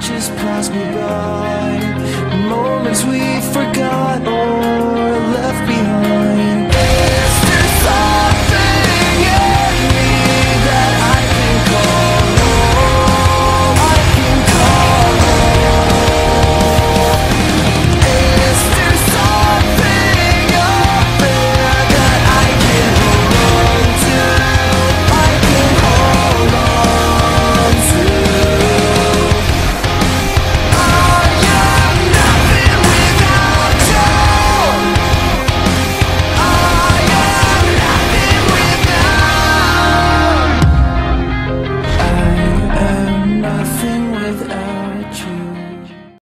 just pass me by. Moments we.